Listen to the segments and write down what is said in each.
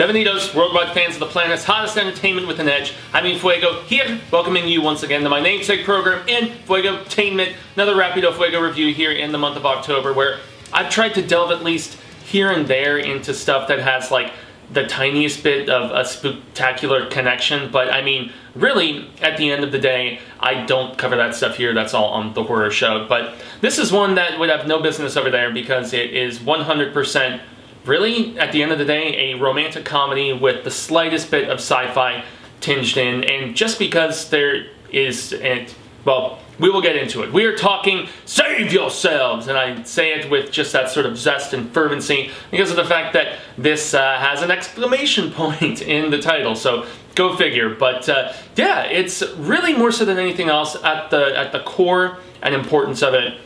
Bienvenidos, worldwide fans of the planet's hottest entertainment with an edge. I'm En Fuego here, welcoming you once again to my namesake program in Fuego Tainment, another Rapido Fuego review here in the month of October, where I've tried to delve at least here and there into stuff that has like the tiniest bit of a spectacular connection, but I mean, really, at the end of the day, I don't cover that stuff here, that's all on the horror show, but this is one that would have no business over there because it is 100% really, at the end of the day, a romantic comedy with the slightest bit of sci-fi tinged in, and just because there is, and well, we will get into it. We are talking Save Yourselves, and I say it with just that sort of zest and fervency because of the fact that this uh, has an exclamation point in the title, so go figure. But uh, yeah, it's really more so than anything else at the at the core and importance of it.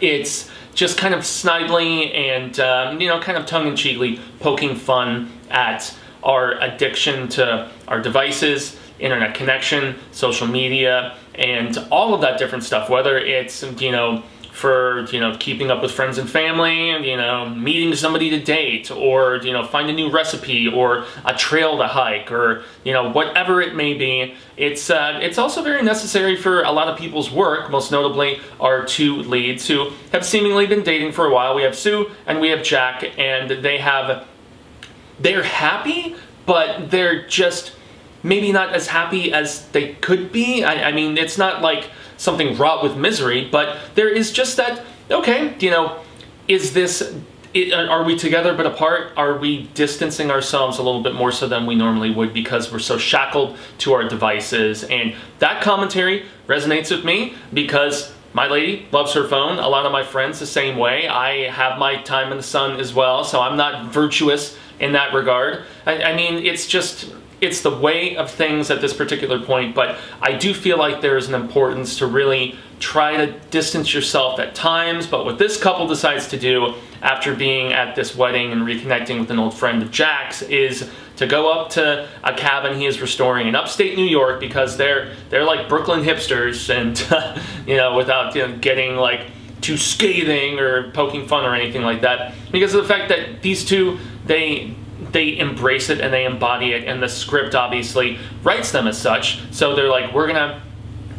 It's just kind of snidely and, um, you know, kind of tongue-in-cheekly poking fun at our addiction to our devices, internet connection, social media, and all of that different stuff, whether it's, you know, for, you know, keeping up with friends and family, and you know, meeting somebody to date, or, you know, find a new recipe, or a trail to hike, or, you know, whatever it may be. It's, uh, it's also very necessary for a lot of people's work, most notably our two leads who have seemingly been dating for a while. We have Sue and we have Jack, and they have, they're happy, but they're just maybe not as happy as they could be. I, I mean, it's not like something wrought with misery, but there is just that, okay, you know, is this, are we together but apart? Are we distancing ourselves a little bit more so than we normally would because we're so shackled to our devices? And that commentary resonates with me because my lady loves her phone. A lot of my friends the same way. I have my time in the sun as well, so I'm not virtuous in that regard. I, I mean, it's just, it's the way of things at this particular point, but I do feel like there is an importance to really try to distance yourself at times, but what this couple decides to do after being at this wedding and reconnecting with an old friend of Jack's is to go up to a cabin he is restoring in upstate New York because they're they're like Brooklyn hipsters and you know without you know, getting like too scathing or poking fun or anything like that because of the fact that these two they they embrace it and they embody it and the script obviously writes them as such. So they're like we're gonna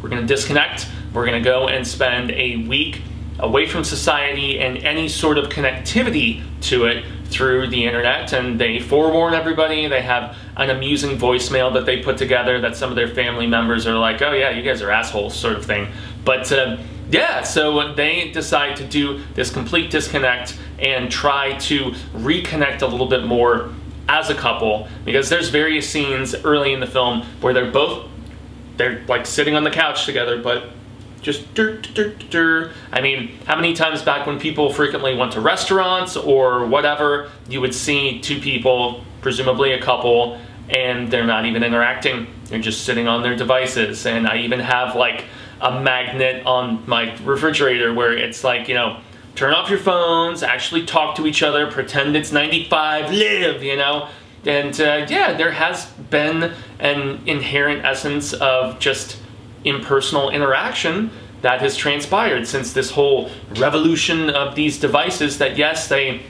we're gonna disconnect. We're gonna go and spend a week away from society and any sort of connectivity to it through the internet. And they forewarn everybody. They have an amusing voicemail that they put together that some of their family members are like oh yeah you guys are assholes sort of thing. But uh, yeah, so they decide to do this complete disconnect and try to reconnect a little bit more as a couple because there's various scenes early in the film where they're both they're like sitting on the couch together but just dur, dur, dur, I mean, how many times back when people frequently went to restaurants or whatever, you would see two people, presumably a couple, and they're not even interacting. They're just sitting on their devices. And I even have like a magnet on my refrigerator where it's like, you know, turn off your phones, actually talk to each other, pretend it's 95, live, you know? And uh, yeah, there has been an inherent essence of just impersonal interaction that has transpired since this whole revolution of these devices that yes, they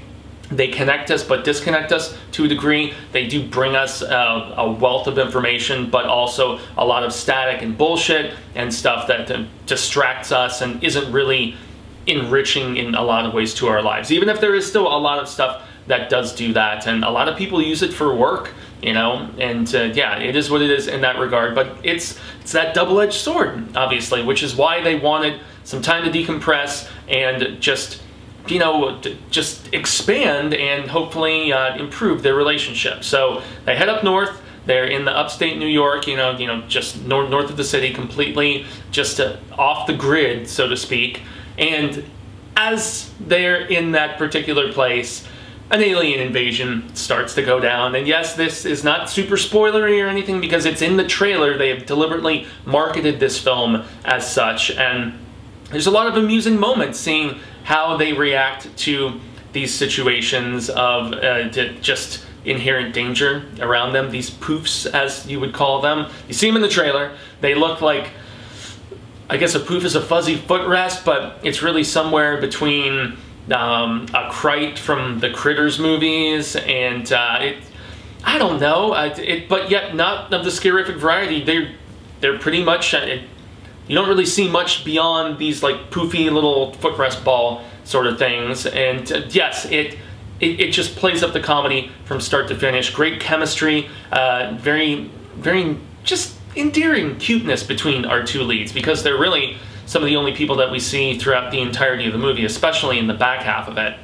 they connect us but disconnect us to a degree. They do bring us uh, a wealth of information, but also a lot of static and bullshit and stuff that uh, distracts us and isn't really enriching in a lot of ways to our lives. Even if there is still a lot of stuff that does do that, and a lot of people use it for work, you know, and uh, yeah, it is what it is in that regard, but it's, it's that double-edged sword, obviously, which is why they wanted some time to decompress and just you know, just expand and hopefully uh, improve their relationship. So they head up north. They're in the upstate New York, you know, you know, just north north of the city, completely just uh, off the grid, so to speak. And as they're in that particular place, an alien invasion starts to go down. And yes, this is not super spoilery or anything because it's in the trailer. They have deliberately marketed this film as such. And there's a lot of amusing moments seeing how they react to these situations of uh, just inherent danger around them, these poofs as you would call them. You see them in the trailer, they look like, I guess a poof is a fuzzy footrest, but it's really somewhere between um, a Krite from the Critters movies and uh, it, I don't know, it, but yet not of the scarific variety. They're they're pretty much. Uh, it, you don't really see much beyond these like poofy little footrest ball sort of things. And uh, yes, it, it, it just plays up the comedy from start to finish. Great chemistry, uh, very very just endearing cuteness between our two leads because they're really some of the only people that we see throughout the entirety of the movie, especially in the back half of it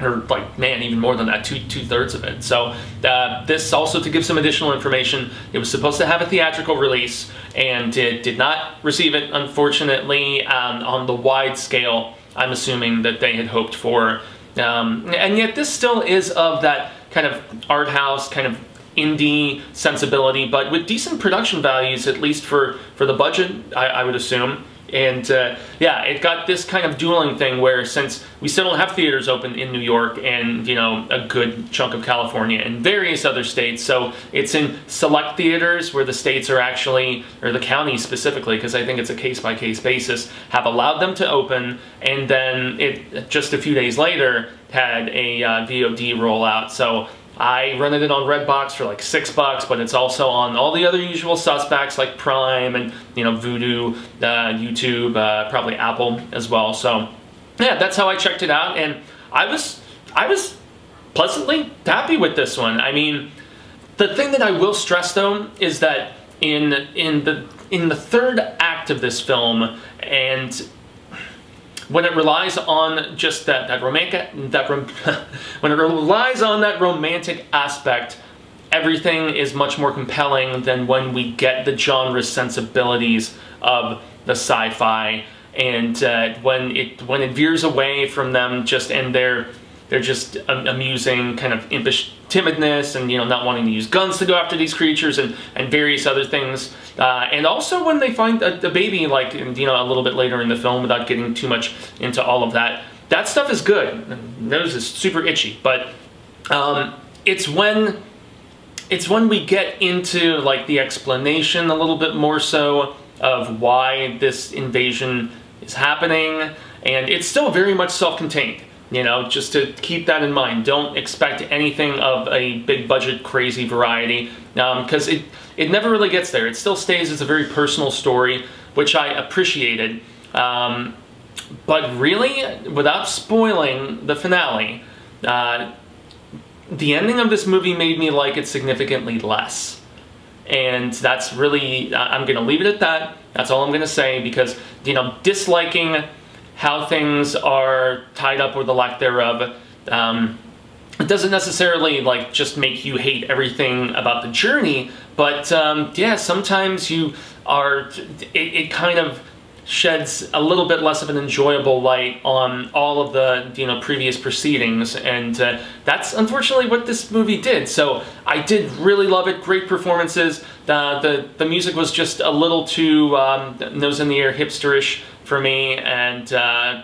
or like man even more than that two two-thirds of it. So uh, this also to give some additional information it was supposed to have a theatrical release and it did not receive it unfortunately um, on the wide scale i'm assuming that they had hoped for. Um, and yet this still is of that kind of art house kind of indie sensibility but with decent production values at least for for the budget i, I would assume and uh, yeah, it got this kind of dueling thing where since we still don't have theaters open in New York and, you know, a good chunk of California and various other states, so it's in select theaters where the states are actually, or the counties specifically, because I think it's a case-by-case -case basis, have allowed them to open, and then it just a few days later had a uh, VOD rollout. So I rented it on Redbox for like six bucks, but it's also on all the other usual suspects like Prime and you know Vudu, uh, YouTube, uh, probably Apple as well. So yeah, that's how I checked it out, and I was I was pleasantly happy with this one. I mean, the thing that I will stress though is that in in the in the third act of this film and when it relies on just that, that romantic, that rom when it relies on that romantic aspect, everything is much more compelling than when we get the genre sensibilities of the sci-fi and uh, when it when it veers away from them just and their they're just amusing kind of impish timidness and you know not wanting to use guns to go after these creatures and and various other things. Uh, and also when they find a, a, baby like you know a little bit later in the film without getting too much into all of that that stuff is good. Nose is super itchy. But um, it's when it's when we get into like the explanation a little bit more so of why this invasion is happening. And it's still very much self-contained you know, just to keep that in mind. Don't expect anything of a big budget crazy variety because um, it, it never really gets there. It still stays as a very personal story, which I appreciated. Um, but really, without spoiling the finale, uh, the ending of this movie made me like it significantly less. And that's really, I'm going to leave it at that. That's all I'm going to say because, you know, disliking how things are tied up or the lack thereof. Um, it doesn't necessarily like just make you hate everything about the journey, but um, yeah, sometimes you are, it, it, kind of sheds a little bit less of an enjoyable light on all of the you know previous proceedings and uh, that's unfortunately what this movie did so I did really love it great performances the the, the music was just a little too um, nose in the air hipsterish for me. And uh,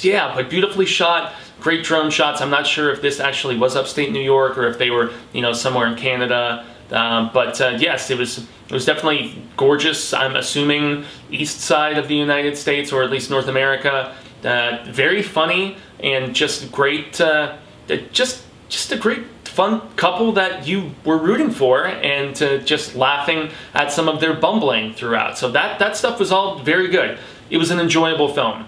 yeah, but beautifully shot, great drone shots. I'm not sure if this actually was upstate New York or if they were, you know, somewhere in Canada. Um, but uh, yes, it was it was definitely gorgeous. I'm assuming east side of the United States or at least North America. Uh, very funny and just great. Uh, just just a great fun couple that you were rooting for and just laughing at some of their bumbling throughout. So that that stuff was all very good it was an enjoyable film.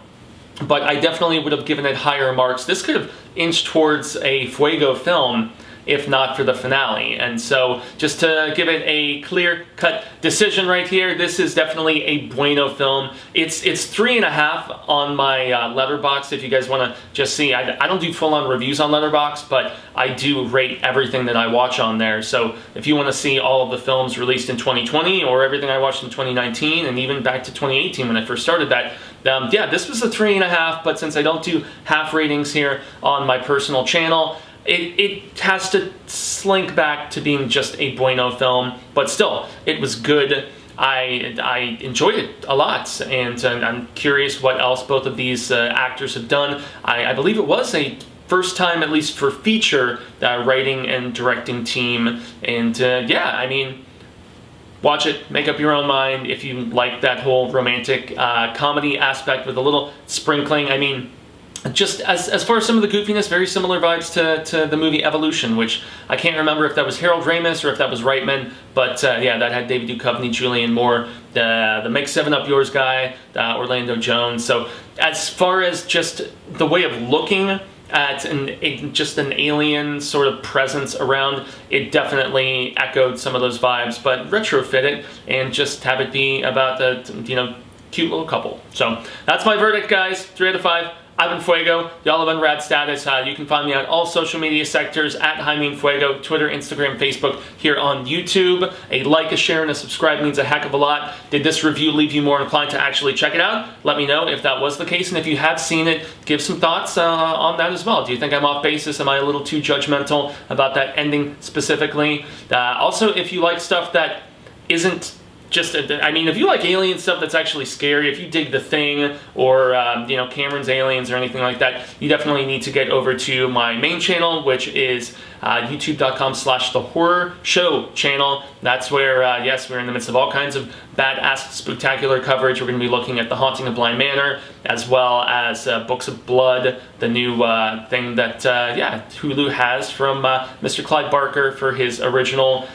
But I definitely would have given it higher marks. This could have inched towards a Fuego film if not for the finale. And so just to give it a clear-cut decision right here, this is definitely a bueno film. It's it's three and a half on my uh, Letterboxd if you guys want to just see. I, I don't do full-on reviews on Letterboxd, but I do rate everything that I watch on there. So if you want to see all of the films released in 2020 or everything I watched in 2019 and even back to 2018 when I first started that, um, yeah, this was a three and a half, but since I don't do half ratings here on my personal channel, it, it has to slink back to being just a bueno film, but still, it was good. I, I enjoyed it a lot, and, I'm curious what else both of these uh, actors have done. I, I, believe it was a first time, at least for feature, uh, writing and directing team, and uh, yeah, I mean, watch it, make up your own mind if you like that whole romantic uh, comedy aspect with a little sprinkling. I mean, just as, as far as some of the goofiness, very similar vibes to, to the movie Evolution, which I can't remember if that was Harold Ramis or if that was Reitman, but uh, yeah, that had David Duchovny, Julianne Moore, the, the Make 7 Up Yours guy, uh, Orlando Jones. So as far as just the way of looking at an, a, just an alien sort of presence around, it definitely echoed some of those vibes, but retrofit it and just have it be about the, you know, cute little couple. So that's my verdict, guys. Three out of five. I've been Fuego, y'all have been Rad Status. Uh, you can find me on all social media sectors at Jaime Fuego, Twitter, Instagram, Facebook, here on YouTube. A like, a share, and a subscribe means a heck of a lot. Did this review leave you more inclined to actually check it out? Let me know if that was the case, and if you have seen it, give some thoughts uh, on that as well. Do you think I'm off basis? Am I a little too judgmental about that ending specifically? Uh, also, if you like stuff that isn't just, I mean, if you like alien stuff that's actually scary, if you dig The Thing or, um, you know, Cameron's Aliens or anything like that, you definitely need to get over to my main channel, which is uh, youtube.com slash the horror show channel. That's where, uh, yes, we're in the midst of all kinds of badass spectacular coverage. We're going to be looking at The Haunting of Bly Manor, as well as uh, Books of Blood, the new uh, thing that, uh, yeah, Hulu has from uh, Mr. Clive Barker for his original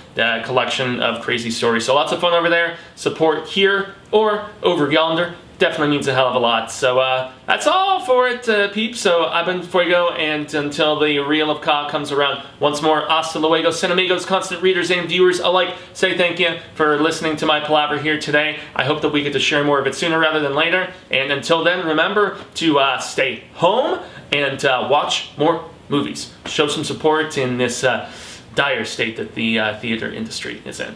collection of crazy stories. So lots of fun over there. Support here or over yonder definitely means a hell of a lot. So uh, that's all for it, uh, peeps. So I've been Fuego, and until the Reel of Ka comes around once more, hasta luego, cinemigos, constant readers and viewers alike, say thank you for listening to my palaver here today. I hope that we get to share more of it sooner rather than later. And until then, remember to uh, stay home and uh, watch more movies. Show some support in this uh, dire state that the uh, theater industry is in.